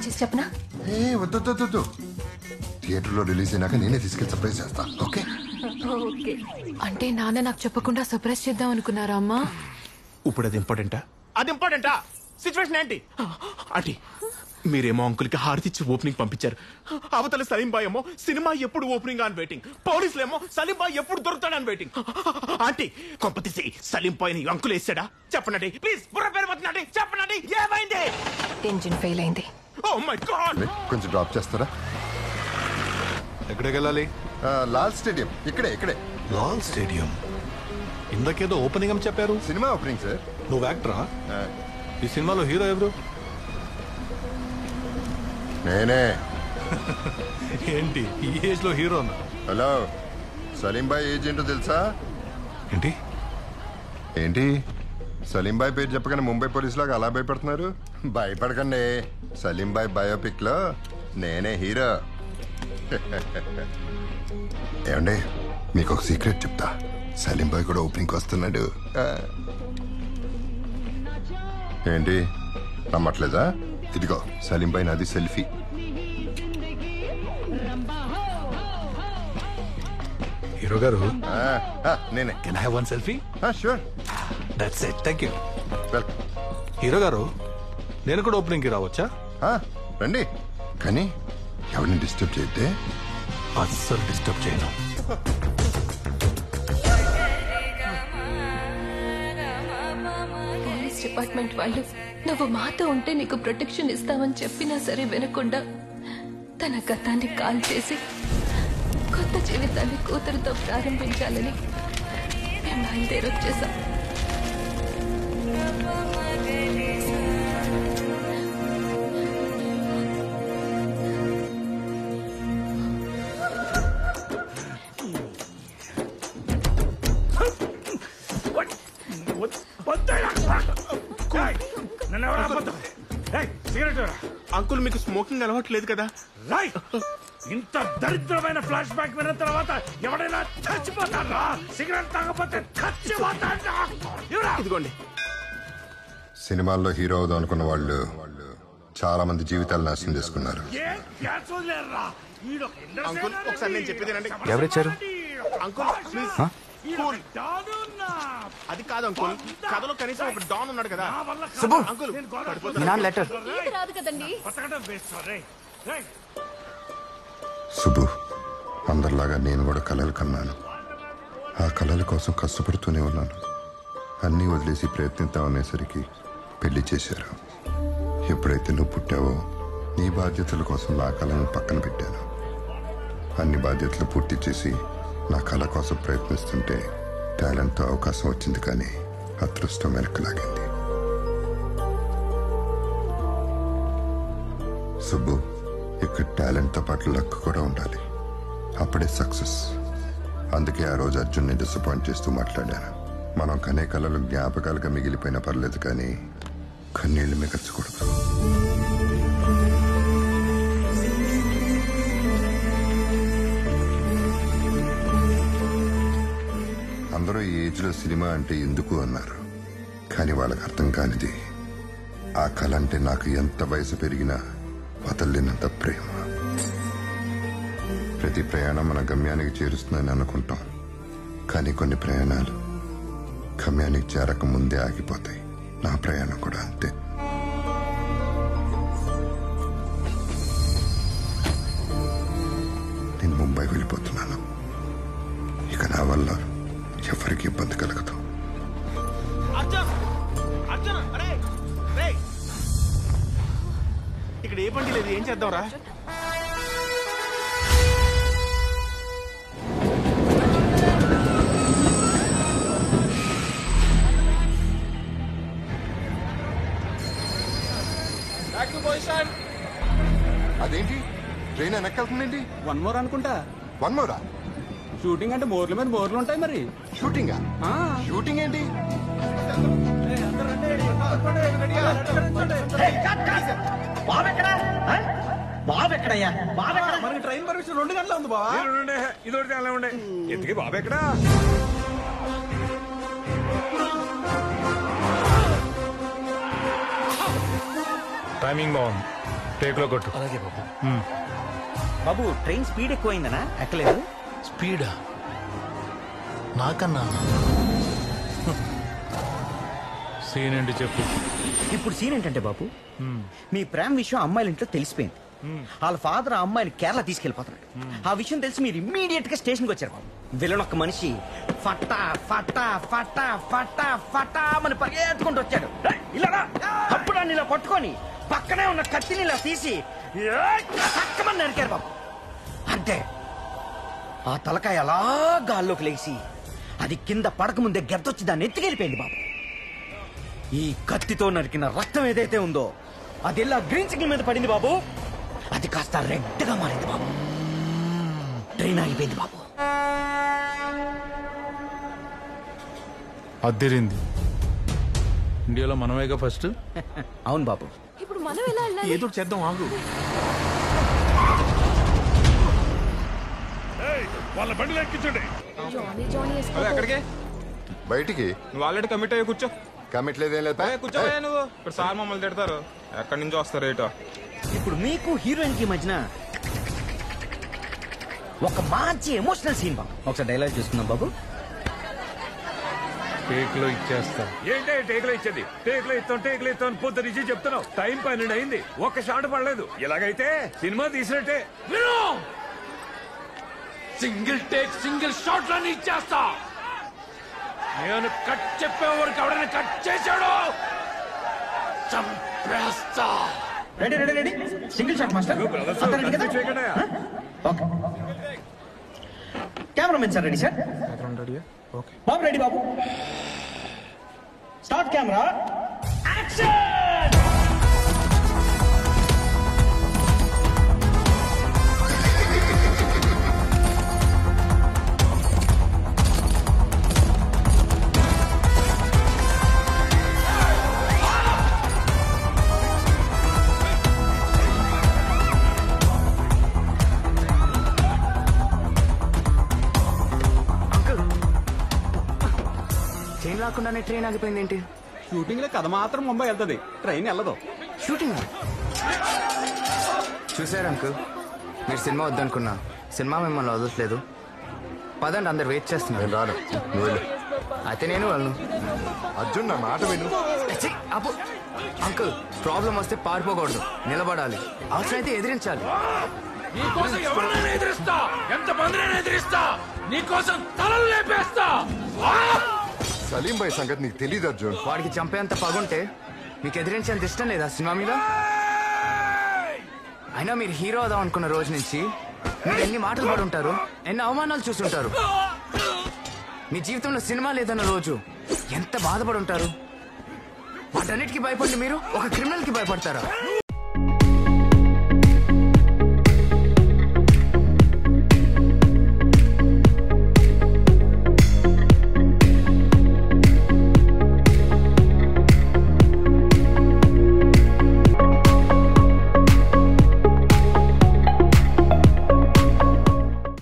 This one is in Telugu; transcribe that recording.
ఫోన్ చేసి చెప్పనా? ఏ వద్దు థియేటర్లో రిలీజ్ అయినాక నేనే తీసుకెళ్ళి సర్ప్రైజ్ చేస్తా. ఓకే? ఓకే. అంటే నాన్న నాకు చెప్పకుండా సర్ప్రైజ్ చేద్దాం అనుకున్నారా అమ్మా? ఇప్పుడు అది ఇంపార్టెంటా? అది ఇంపార్టెంటా? సిచ్యువేషన్ ఏంటి? అంటే మీరేమో అంకుల్కి హారతిచ్చి ఓపెనింగ్ పంపించారు. అవతల సలీం బాయ్ ఏమో సినిమా ఎప్పుడు ఓపెనింగ్ అని వెయిటింగ్ పోలీసులేమో సలీం బాయ్ ఎప్పుడు దొరుకుతాడని వెయిటింగ్ ఆంటీ కొంపతీసి సలీం బాయ్ని అంకుల్ వేసాడా చెప్పనండి. ప్లీజ్ బుర్ర పేరు పోతుందండి చెప్పనండి. ఏమైంది? ఇంజిన్ ఫెయిల్ అయింది. ఓ మై గాడ్ కొంచెం డ్రాప్ చేస్తారా? ఎక్కడికి వెళ్ళాలి? ఆ, లాల్ స్టేడియం. ఇక్కడే ఇక్కడే. లాల్ స్టేడియం? ఇందాకేదో ఓపెనింగ్ అని చెప్పారు. సినిమా ఓపెనింగ్ సార్ నువ్వు యాక్టరా ఈ సినిమాలో హీరో ఎవరు? నేనే. ఏంటి? ఈ ఏజ్లో hero hello. Salim bhai age ఏంటో తెలుసా? ఏంటి? ఏంటి? సలీం బాయ్ పేరు చెప్పగానే ముంబై పోలీస్ లాగా అలా భయపడుతున్నారు? భయపడకండి. సలీం బాయ్ బయోపిక్లో నేనే హీరో. ఏమండి మీకు ఒక సీక్రెట్ చెప్తా. సలీం బాయ్ కూడా ఓపెనింగ్ వస్తున్నాడు. ఏంటి? నమ్మట్లేదా? ఇదిగో సలీం బాయ్ నాది సెల్ఫీ. హీరో గారు నేనే. Can have one selfie? Sure. That's it thank you hero గారు నేను కూడా ఓపెనింగ్కి రావచ్చా? ఆ, రండి. కానీ ఎవరిని డిస్టర్బ్ చేస్తే అస్సలు డిస్టర్బ్ చేయను. పోలీస్ డిపార్ట్మెంట్ వాళ్ళు నువ్వు మాతో ఉంటే నీకు ప్రొటెక్షన్ ఇస్తామని చెప్పినా సరే వినకుండా తన గతాన్ని కాల్ చేసి కొత్త జీవితాన్ని కూతురుతో ప్రారంభించాలని మేము బయలుదేరొచ్చేసాం. అంకుల్ మీకు స్మోకింగ్ అలవాటు లేదు కదా? రాయ్! ఇంత దరిద్రమైన ఫ్లాష్ బ్యాక్ విన్న తర్వాత ఎవడైనా చచ్చిపోతారా సిగరెట్ తాగకపోతే చచ్చిపోతాడా ఎవరా? ఇదిగోండి. సినిమాల్లో హీరో అవుదాం అనుకున్న వాళ్ళు చాలా మంది జీవితాలు నాశనం చేసుకున్నారు. అంకుల్, ఒకసారి నేను చెప్పేది వినండి. ఎవరిచ్చారు? Uncle please. అది కాదు అంకుల్. కథలో కనీసం ఒక డాన్ ఉన్నాడు కదా. సుబ్బు. అంకుల్ లెటర్ రాదు కదండి? అందరిలాగా నేను కూడా కలలు కన్నాను. ఆ కలల కోసం కష్టపడుతూనే ఉన్నాను. అన్నీ వదిలేసి ప్రయత్నిద్దాం అనేసరికి పెళ్ళి చేశారు. ఎప్పుడైతే నువ్వు పుట్టావో నీ బాధ్యతల కోసం నా కళను పక్కన పెట్టాను. అన్ని బాధ్యతలు పూర్తి చేసి నా కళ కోసం ప్రయత్నిస్తుంటే టాలెంట్తో అవకాశం వచ్చింది కానీ అదృష్టం వెనక్కి లాగింది సుబ్బు ఇక్కడ టాలెంట్తో పాటు లక్ కూడా ఉండాలి. అప్పుడే సక్సెస్. అందుకే ఆ రోజు అర్జున్ని డిసప్పాయింట్ చేస్తూ మాట్లాడాను. మనం కనే కళలు జ్ఞాపకాలుగా మిగిలిపోయినా పర్లేదు కానీ కన్నీళ్ళు మిగల్చకూడదు. అందరూ ఈ ఏజ్లో సినిమా అంటే ఎందుకు అన్నారు? కానీ వాళ్ళకి అర్థం కానిది ఆ కళ అంటే నాకు ఎంత వయసు పెరిగినా వదలలేనంత ప్రేమ. ప్రతి ప్రయాణం మన గమ్యానికి చేరుస్తుందని అనుకుంటాం. కానీ కొన్ని ప్రయాణాలు గమ్యానికి చేరక ముందే ఆగిపోతాయి. నా ప్రయాణం కూడా అంతే. నేను ముంబై వెళ్ళిపోతున్నాను. ఇక నా వల్ల ఎవరికి ఇబ్బంది కలగదు. ఇక్కడ ఏ బండి లేదు ఏం చేద్దాంరా అదేంటి? ట్రైన్ వెనక్కెళ్తుందేంటి వన్ మోర్ అనుకుంటా. వన్ మోరా షూటింగ్ అంటే మోర్ల మీద మోర్లు ఉంటాయి మరి. షూటింగా? ఆ. షూటింగ్ ఏంటి? మనకి ట్రైన్ పర్మిషన్ రెండు గంటల ఉంది ఉండే, ఇదొకటి అలా ఉండే. ఎందుకు బాబు ఎక్కడా? టైమింగ్ బాగుంది. టేక్లో కొట్టు. అలాగే బాబు. బాబు ట్రైన్ స్పీడ్ ఎక్కువైందనా? ఎక్కలేదు. స్పీడా? నాకన్నా? సీన్ ఏంటి చెప్పు. ఇప్పుడు సీన్ ఏంటంటే బాబు మీ ప్రేమ విషయం అమ్మాయిల ఇంట్లో తెలిసిపోయింది. వాళ్ళ ఫాదర్ ఆ అమ్మాయిని కేరళ తీసుకెళ్ళిపోతున్నాడు ఆ విషయం తెలిసి మీరు ఇమ్మీడియట్గా స్టేషన్కి వచ్చారు బాబు విలన్ ఒక్క మనిషి ఫటా ఫటా ఫటా ఫటా ఫటా అని పరిగెత్తుకుంటూ వచ్చాడు. "ఏయ్, ఇలా రా." అప్పుడు ఇలా పట్టుకొని పక్కనే ఉన్న కత్తిని ఇలా తీసి "ఏయ్" టక్కమని నరికారు బాబు అంతే ఆ తలకాయ అలా గాల్లోకి లేచి అది కింద పడకముందే గెద్దొచ్చి దాన్ని ఎత్తుకెళ్ళిపోయింది బాబు. ఈ కత్తితో నరికిన రక్తం ఏదైతే ఉందో అది ఇలా గ్రీన్ సిగ్నల్ మీద పడింది బాబు? అది కాస్త రెడ్గా మారింది బాబు. ట్రైన్ ఆగిపోయింది బాబు. అద్దెరింది. ఇండియాలో మనమేగా ఫస్ట్? అవును బాబు. ఇప్పుడు మనం ఎలా ఏదో చేద్దాం ఆగు. వాళ్ళ బండిలో ఎక్కించండి. జానీ జానీ ఎక్కడికి? బయటికి? నువ్వు ఆల్రెడీ కమిట్ అయ్యి కూర్చో. కమిట్లేదేం లేదు ఏ, కూర్చోవయ్యా నువ్వు. ఇప్పుడు సార్ మమ్మల్ని తిడతారు. ఎక్కడి నుంచి వస్తారు రేటు ఇప్పుడు మీకు హీరోయిన్కి మధ్యన ఒక మంచి ఎమోషనల్ సీన్ బాబు. ఒకసారి డైలాగ్ చూసుకుందాం బాబు. టేక్లో ఇచ్చేస్తా. ఏంటి టేకులు ఇచ్చేది? టేకులు ఇస్తాం టేకులు ఇస్తాం పొద్దు నుంచి చెప్తున్నావు. టైం పన్నెండు అయింది. ఒక్క షాట్ పడలేదు. ఇలాగైతే సినిమా తీసినట్టే. సింగిల్ టేక్ సింగిల్ షాట్ లని ఇచ్చేస్తా. నేను కట్ చెప్పే వరకు ఎవడైనా కట్ చేశాడు చంపేస్తా. Ready ready ready. Single shot master. Okay. Cameraman sir ready sir. Okay. బాబు రెడీ బాబు. Start camera. రాకుండానే ట్రైన్ ఆగిపోయింది ఏంటి షూటింగ్లో కథ మాత్రం ముంబై వెళ్తది. ట్రైన్ వెళ్ళదు. షూటింగ్? చూసారు అంకుల్. మీరు సినిమా వద్దనుకున్నా. సినిమా మిమ్మల్ని వదలట్లేదు. పదండి అందరు వెయిట్ చేస్తున్నారు. నేను రాను. నువ్వు వెళ్ళు. అయితే నేను వాళ్ళను. అర్జున్ నా మాట విను. అప్పు అంకుల్ ప్రాబ్లం వస్తే పారిపోకూడదు. నిలబడాలి. అవసరమైతే ఎదిరించాలి. నీకోసం ఎవరినైనా ఎదిరిస్తా. ఎంత మందినైనా ఎదిరిస్తా. నీకోసం తలలు లేపేస్తా. సలీం భాయ్ సంగతి నీకు తెలియదు అర్జున్. వాడికి చంపేంత పగుంటే మీకు ఎదిరించేంత ఇష్టం లేదా సినిమా మీద? అయినా మీరు హీరో అవుదాం అనుకున్న రోజు నుంచి మీరు ఎన్ని మాటలు పడి ఉంటారు ఎన్ని అవమానాలు చూసుంటారు మీ జీవితంలో సినిమా లేదన్న రోజు ఎంత బాధపడి ఉంటారు వాటన్నిటికీ భయపడి మీరు ఒక క్రిమినల్కి భయపడతారా?